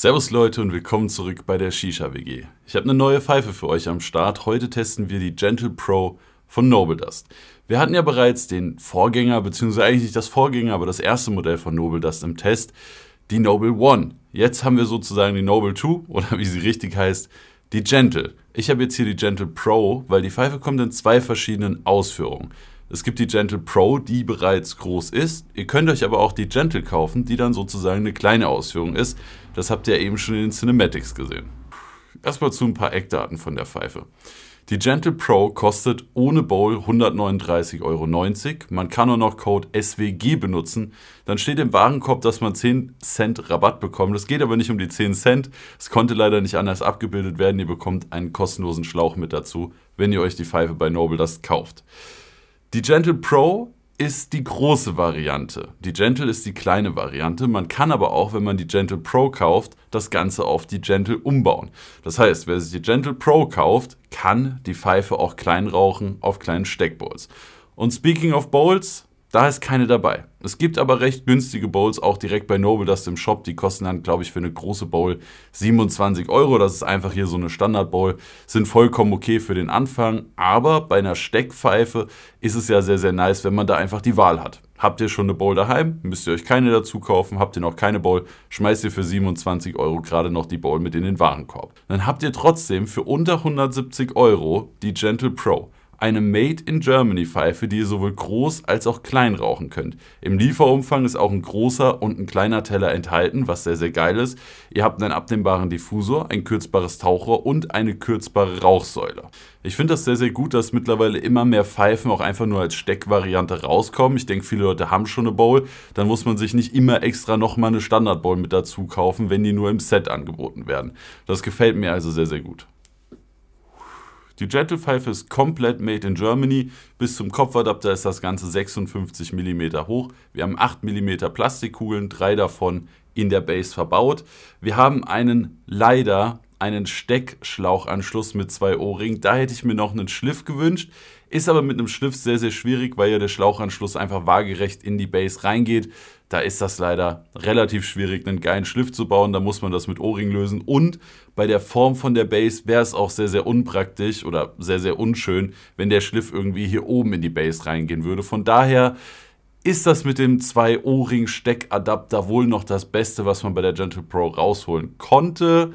Servus Leute und willkommen zurück bei der Shisha WG. Ich habe eine neue Pfeife für euch am Start. Heute testen wir die Gentle Pro von Noble Dust. Wir hatten ja bereits den Vorgänger, beziehungsweise eigentlich nicht das Vorgänger, aber das erste Modell von Noble Dust im Test, die Noble One. Jetzt haben wir sozusagen die Noble 2 oder wie sie richtig heißt, die Gentle. Ich habe jetzt hier die Gentle Pro, weil die Pfeife kommt in zwei verschiedenen Ausführungen. Es gibt die Gentle Pro, die bereits groß ist. Ihr könnt euch aber auch die Gentle kaufen, die dann sozusagen eine kleine Ausführung ist. Das habt ihr eben schon in den Cinematics gesehen. Erstmal zu ein paar Eckdaten von der Pfeife. Die Gentle Pro kostet ohne Bowl 139,90 Euro. Man kann nur noch Code SWG benutzen. Dann steht im Warenkorb, dass man 10 Cent Rabatt bekommt. Es geht aber nicht um die 10 Cent. Es konnte leider nicht anders abgebildet werden. Ihr bekommt einen kostenlosen Schlauch mit dazu, wenn ihr euch die Pfeife bei Noble das kauft. Die Gentle Pro ist die große Variante. Die Gentle ist die kleine Variante. Man kann aber auch, wenn man die Gentle Pro kauft, das Ganze auf die Gentle umbauen. Das heißt, wer sich die Gentle Pro kauft, kann die Pfeife auch klein rauchen auf kleinen Steckbowls. Und speaking of Bowls, da ist keine dabei. Es gibt aber recht günstige Bowls auch direkt bei Noble Dust im Shop. Die kosten dann, glaube ich, für eine große Bowl 27 Euro. Das ist einfach hier so eine Standard-Bowl. Sind vollkommen okay für den Anfang. Aber bei einer Steckpfeife ist es ja sehr, sehr nice, wenn man da einfach die Wahl hat. Habt ihr schon eine Bowl daheim? Müsst ihr euch keine dazu kaufen. Habt ihr noch keine Bowl? Schmeißt ihr für 27 Euro gerade noch die Bowl mit in den Warenkorb. Dann habt ihr trotzdem für unter 170 Euro die Gentle Pro eine Made in Germany Pfeife, die ihr sowohl groß als auch klein rauchen könnt. Im Lieferumfang ist auch ein großer und ein kleiner Teller enthalten, was sehr, sehr geil ist. Ihr habt einen abnehmbaren Diffusor, ein kürzbares Tauchrohr und eine kürzbare Rauchsäule. Ich finde das sehr, sehr gut, dass mittlerweile immer mehr Pfeifen auch einfach nur als Steckvariante rauskommen. Ich denke, viele Leute haben schon eine Bowl. Dann muss man sich nicht immer extra nochmal eine Standard-Bowl mit dazu kaufen, wenn die nur im Set angeboten werden. Das gefällt mir also sehr, sehr gut. Die Gentle-Pfeife ist komplett made in Germany. Bis zum Kopfadapter ist das Ganze 56 mm hoch. Wir haben 8 mm Plastikkugeln, drei davon in der Base verbaut. Wir haben einen leider einen Steckschlauchanschluss mit zwei O-Ringen. Da hätte ich mir noch einen Schliff gewünscht. Ist aber mit einem Schliff sehr, sehr schwierig, weil ja der Schlauchanschluss einfach waagerecht in die Base reingeht. Da ist das leider relativ schwierig, einen geilen Schliff zu bauen. Da muss man das mit O-Ring lösen. Und bei der Form von der Base wäre es auch sehr, sehr unpraktisch oder sehr, sehr unschön, wenn der Schliff irgendwie hier oben in die Base reingehen würde. Von daher ist das mit dem 2 O-Ring-Steckadapter wohl noch das Beste, was man bei der Gentle Pro rausholen konnte.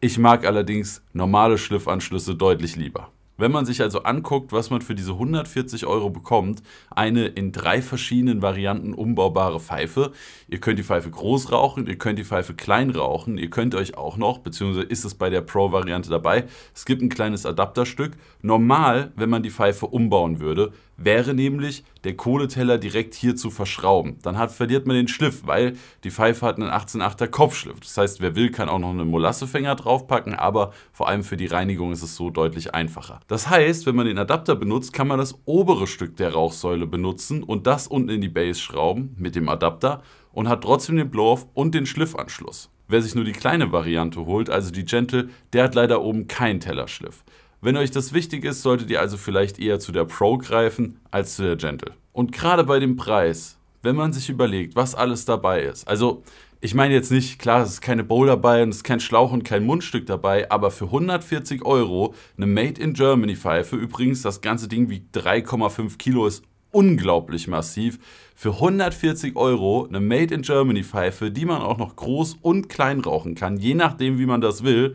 Ich mag allerdings normale Schliffanschlüsse deutlich lieber. Wenn man sich also anguckt, was man für diese 140 Euro bekommt, eine in drei verschiedenen Varianten umbaubare Pfeife. Ihr könnt die Pfeife groß rauchen, ihr könnt die Pfeife klein rauchen, ihr könnt euch auch noch, beziehungsweise ist es bei der Pro-Variante dabei, es gibt ein kleines Adapterstück. Normal, wenn man die Pfeife umbauen würde, wäre nämlich der Kohleteller direkt hier zu verschrauben. Dann hat, verliert man den Schliff, weil die Pfeife hat einen 18,8er Kopfschliff. Das heißt, wer will, kann auch noch einen Molassefänger draufpacken, aber vor allem für die Reinigung ist es so deutlich einfacher. Das heißt, wenn man den Adapter benutzt, kann man das obere Stück der Rauchsäule benutzen und das unten in die Base schrauben mit dem Adapter und hat trotzdem den Blow-Off und den Schliffanschluss. Wer sich nur die kleine Variante holt, also die Gentle, der hat leider oben keinen Tellerschliff. Wenn euch das wichtig ist, solltet ihr also vielleicht eher zu der Pro greifen als zu der Gentle. Und gerade bei dem Preis, wenn man sich überlegt, was alles dabei ist, also ich meine jetzt nicht, klar, es ist keine Bowl dabei und es ist kein Schlauch und kein Mundstück dabei, aber für 140 Euro eine Made in Germany Pfeife, übrigens das ganze Ding wiegt 3,5 Kilo, ist unglaublich massiv. Für 140 Euro eine Made in Germany Pfeife, die man auch noch groß und klein rauchen kann, je nachdem wie man das will,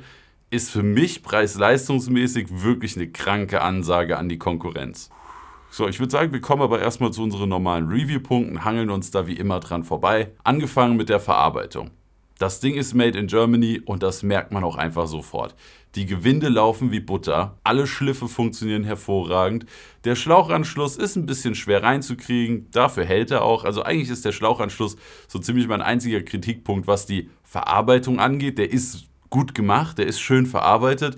ist für mich preis-leistungsmäßig wirklich eine kranke Ansage an die Konkurrenz. So, ich würde sagen, wir kommen aber erstmal zu unseren normalen Review-Punkten, hangeln uns da wie immer dran vorbei. Angefangen mit der Verarbeitung. Das Ding ist made in Germany und das merkt man auch einfach sofort. Die Gewinde laufen wie Butter, alle Schliffe funktionieren hervorragend. Der Schlauchanschluss ist ein bisschen schwer reinzukriegen, dafür hält er auch. Also eigentlich ist der Schlauchanschluss so ziemlich mein einziger Kritikpunkt, was die Verarbeitung angeht. Der ist gut gemacht, der ist schön verarbeitet.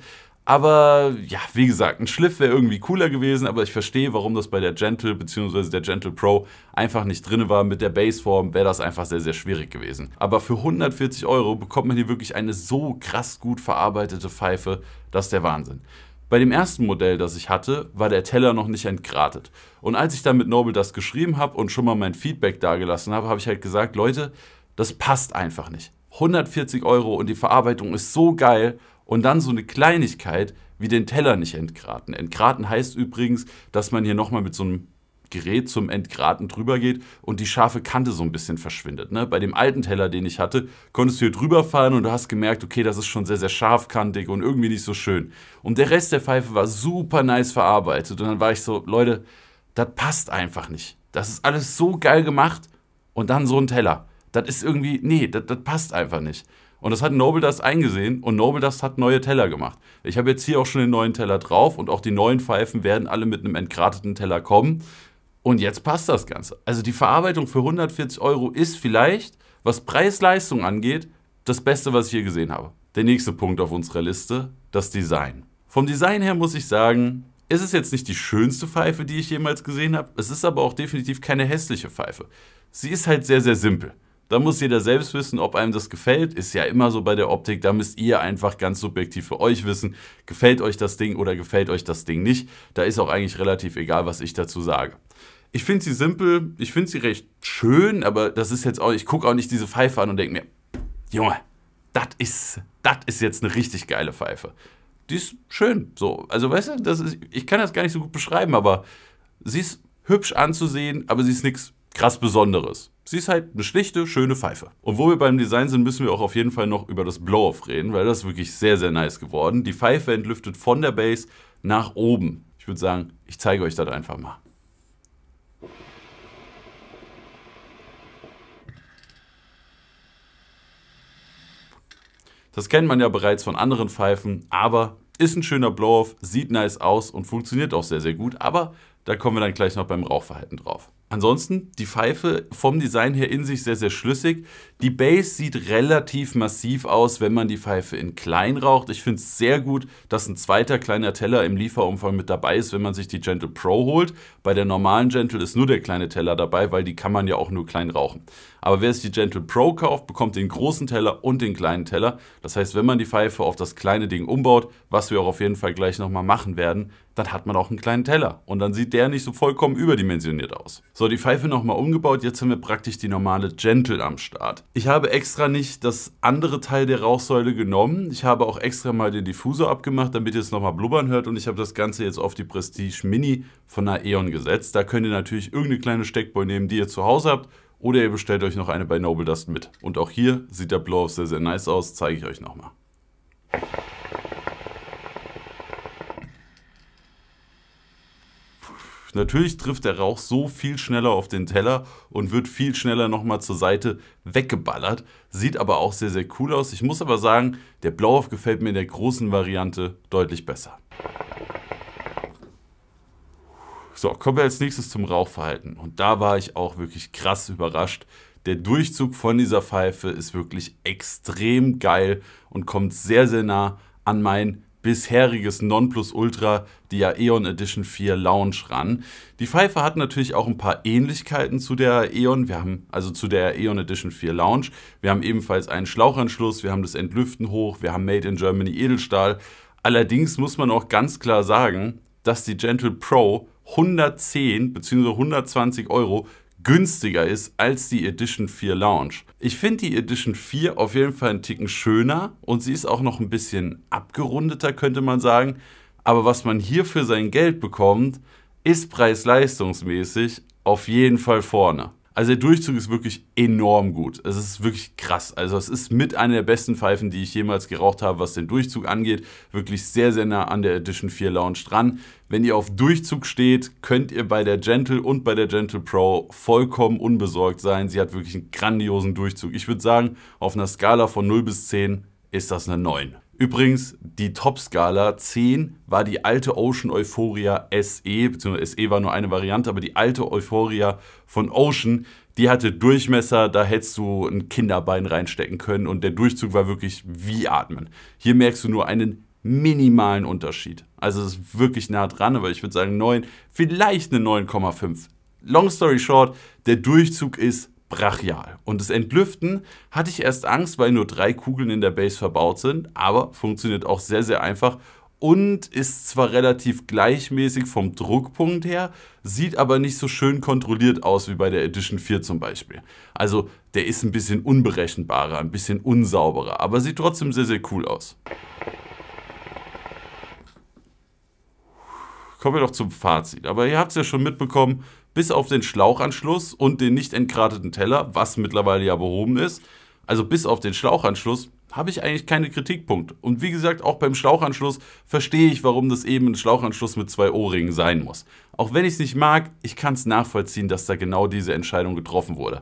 Aber ja, wie gesagt, ein Schliff wäre irgendwie cooler gewesen, aber ich verstehe, warum das bei der Gentle bzw. der Gentle Pro einfach nicht drin war. Mit der Baseform wäre das einfach sehr, sehr schwierig gewesen. Aber für 140 Euro bekommt man hier wirklich eine so krass gut verarbeitete Pfeife, das ist der Wahnsinn. Bei dem ersten Modell, das ich hatte, war der Teller noch nicht entgratet. Und als ich dann mit Noble das geschrieben habe und schon mal mein Feedback dagelassen habe, habe ich halt gesagt, Leute, das passt einfach nicht. 140 Euro und die Verarbeitung ist so geil und dann so eine Kleinigkeit wie den Teller nicht entgraten. Entgraten heißt übrigens, dass man hier nochmal mit so einem Gerät zum Entgraten drüber geht und die scharfe Kante so ein bisschen verschwindet. Ne? Bei dem alten Teller, den ich hatte, konntest du hier drüber fahren und du hast gemerkt, okay, das ist schon sehr, sehr scharfkantig und irgendwie nicht so schön. Und der Rest der Pfeife war super nice verarbeitet und dann war ich so, Leute, das passt einfach nicht. Das ist alles so geil gemacht und dann so ein Teller. Das ist irgendwie, nee, das passt einfach nicht. Und das hat Noble Dust eingesehen und Noble Dust hat neue Teller gemacht. Ich habe jetzt hier auch schon den neuen Teller drauf und auch die neuen Pfeifen werden alle mit einem entgrateten Teller kommen. Und jetzt passt das Ganze. Also die Verarbeitung für 140 Euro ist vielleicht, was Preis-Leistung angeht, das Beste, was ich hier gesehen habe. Der nächste Punkt auf unserer Liste, das Design. Vom Design her muss ich sagen, ist es jetzt nicht die schönste Pfeife, die ich jemals gesehen habe. Es ist aber auch definitiv keine hässliche Pfeife. Sie ist halt sehr, sehr simpel. Da muss jeder selbst wissen, ob einem das gefällt. Ist ja immer so bei der Optik. Da müsst ihr einfach ganz subjektiv für euch wissen, gefällt euch das Ding oder gefällt euch das Ding nicht. Da ist auch eigentlich relativ egal, was ich dazu sage. Ich finde sie simpel, ich finde sie recht schön, aber das ist jetzt auch, ich gucke auch nicht diese Pfeife an und denke mir, Junge, das ist, das ist jetzt eine richtig geile Pfeife. Die ist schön, so. Also, weißt du, das ist, ich kann das gar nicht so gut beschreiben, aber sie ist hübsch anzusehen, aber sie ist nichts krass Besonderes. Sie ist halt eine schlichte, schöne Pfeife. Und wo wir beim Design sind, müssen wir auch auf jeden Fall noch über das Blow-Off reden, weil das ist wirklich sehr, sehr nice geworden. Die Pfeife entlüftet von der Base nach oben. Ich würde sagen, ich zeige euch das einfach mal. Das kennt man ja bereits von anderen Pfeifen, aber ist ein schöner Blow-Off, sieht nice aus und funktioniert auch sehr, sehr gut. Aber da kommen wir dann gleich noch beim Rauchverhalten drauf. Ansonsten die Pfeife vom Design her in sich sehr, sehr schlüssig. Die Base sieht relativ massiv aus, wenn man die Pfeife in klein raucht. Ich finde es sehr gut, dass ein zweiter kleiner Teller im Lieferumfang mit dabei ist, wenn man sich die Gentle Pro holt. Bei der normalen Gentle ist nur der kleine Teller dabei, weil die kann man ja auch nur klein rauchen. Aber wer sich die Gentle Pro kauft, bekommt den großen Teller und den kleinen Teller. Das heißt, wenn man die Pfeife auf das kleine Ding umbaut, was wir auch auf jeden Fall gleich nochmal machen werden, dann hat man auch einen kleinen Teller. Und dann sieht der nicht so vollkommen überdimensioniert aus. So, die Pfeife nochmal umgebaut. Jetzt haben wir praktisch die normale Gentle am Start. Ich habe extra nicht das andere Teil der Rauchsäule genommen. Ich habe auch extra mal den Diffusor abgemacht, damit ihr es nochmal blubbern hört. Und ich habe das Ganze jetzt auf die Prestige Mini von Aeon gesetzt. Da könnt ihr natürlich irgendeine kleine Steckboy nehmen, die ihr zu Hause habt. Oder ihr bestellt euch noch eine bei Noble Dust mit. Und auch hier sieht der Blow-Off sehr, sehr nice aus. Zeige ich euch nochmal. Natürlich trifft der Rauch so viel schneller auf den Teller und wird viel schneller nochmal zur Seite weggeballert. Sieht aber auch sehr, sehr cool aus. Ich muss aber sagen, der Blow-Off gefällt mir in der großen Variante deutlich besser. So, kommen wir als nächstes zum Rauchverhalten. Und da war ich auch wirklich krass überrascht. Der Durchzug von dieser Pfeife ist wirklich extrem geil und kommt sehr, sehr nah an mein bisheriges Nonplusultra, die Aeon Edition 4 Lounge ran. Die Pfeife hat natürlich auch ein paar Ähnlichkeiten zu der Aeon, wir haben also zu der Aeon Edition 4 Lounge. Wir haben ebenfalls einen Schlauchanschluss, wir haben das Entlüften hoch, wir haben Made in Germany Edelstahl. Allerdings muss man auch ganz klar sagen, dass die Gentle Pro 110 bzw. 120 Euro günstiger ist als die Edition 4 Lounge. Ich finde die Edition 4 auf jeden Fall einen Ticken schöner und sie ist auch noch ein bisschen abgerundeter, könnte man sagen. Aber was man hier für sein Geld bekommt, ist preis-leistungsmäßig auf jeden Fall vorne. Also der Durchzug ist wirklich enorm gut. Es ist wirklich krass. Also es ist mit einer der besten Pfeifen, die ich jemals geraucht habe, was den Durchzug angeht. Wirklich sehr, sehr nah an der Edition 4 Lounge dran. Wenn ihr auf Durchzug steht, könnt ihr bei der Gentle und bei der Gentle Pro vollkommen unbesorgt sein. Sie hat wirklich einen grandiosen Durchzug. Ich würde sagen, auf einer Skala von 0 bis 10 ist das eine 9. Übrigens, die Top-Skala 10 war die alte Ocean Euphoria SE, beziehungsweise SE war nur eine Variante, aber die alte Euphoria von Ocean, die hatte Durchmesser, da hättest du ein Kinderbein reinstecken können und der Durchzug war wirklich wie atmen. Hier merkst du nur einen minimalen Unterschied. Also es ist wirklich nah dran, aber ich würde sagen 9, vielleicht eine 9,5. Long story short, der Durchzug ist brachial. Und das Entlüften hatte ich erst Angst, weil nur drei Kugeln in der Base verbaut sind, aber funktioniert auch sehr, sehr einfach und ist zwar relativ gleichmäßig vom Druckpunkt her, sieht aber nicht so schön kontrolliert aus wie bei der Edition 4 zum Beispiel. Also der ist ein bisschen unberechenbarer, ein bisschen unsauberer, aber sieht trotzdem sehr, sehr cool aus. Kommen wir doch zum Fazit. Aber ihr habt es ja schon mitbekommen, bis auf den Schlauchanschluss und den nicht entgrateten Teller, was mittlerweile ja behoben ist, also bis auf den Schlauchanschluss, habe ich eigentlich keine Kritikpunkte. Und wie gesagt, auch beim Schlauchanschluss verstehe ich, warum das eben ein Schlauchanschluss mit zwei Ohrringen sein muss. Auch wenn ich es nicht mag, ich kann es nachvollziehen, dass da genau diese Entscheidung getroffen wurde.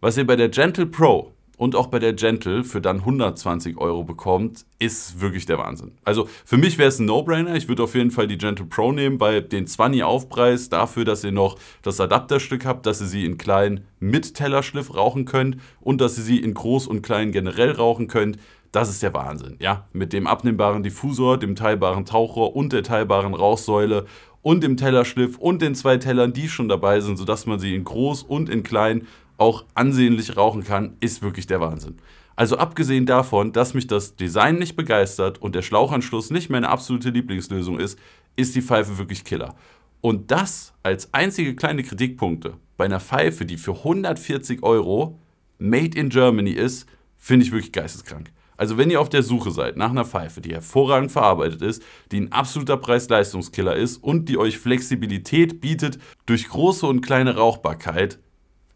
Was ihr bei der Gentle Pro und auch bei der Gentle für dann 120 Euro bekommt, ist wirklich der Wahnsinn. Also für mich wäre es ein No-Brainer. Ich würde auf jeden Fall die Gentle Pro nehmen bei den 20 Aufpreis dafür, dass ihr noch das Adapterstück habt, dass ihr sie in klein mit Tellerschliff rauchen könnt und dass ihr sie in groß und klein generell rauchen könnt. Das ist der Wahnsinn, ja. Mit dem abnehmbaren Diffusor, dem teilbaren Tauchrohr und der teilbaren Rauchsäule und dem Tellerschliff und den zwei Tellern, die schon dabei sind, sodass man sie in groß und in klein auch ansehnlich rauchen kann, ist wirklich der Wahnsinn. Also abgesehen davon, dass mich das Design nicht begeistert und der Schlauchanschluss nicht meine absolute Lieblingslösung ist, ist die Pfeife wirklich Killer. Und das als einzige kleine Kritikpunkte bei einer Pfeife, die für 140 Euro made in Germany ist, finde ich wirklich geisteskrank. Also wenn ihr auf der Suche seid nach einer Pfeife, die hervorragend verarbeitet ist, die ein absoluter Preis-Leistungskiller ist und die euch Flexibilität bietet durch große und kleine Rauchbarkeit,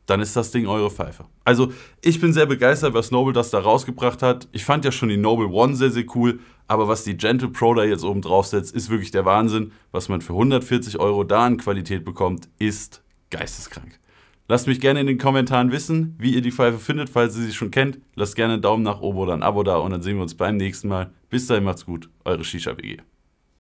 dann ist das Ding eure Pfeife. Also ich bin sehr begeistert, was Noble das da rausgebracht hat. Ich fand ja schon die Noble One sehr, sehr cool, aber was die Gentle Pro da jetzt oben drauf setzt, ist wirklich der Wahnsinn. Was man für 140 Euro da an Qualität bekommt, ist geisteskrank. Lasst mich gerne in den Kommentaren wissen, wie ihr die Pfeife findet, falls ihr sie schon kennt. Lasst gerne einen Daumen nach oben oder ein Abo da und dann sehen wir uns beim nächsten Mal. Bis dahin macht's gut, eure Shisha WG.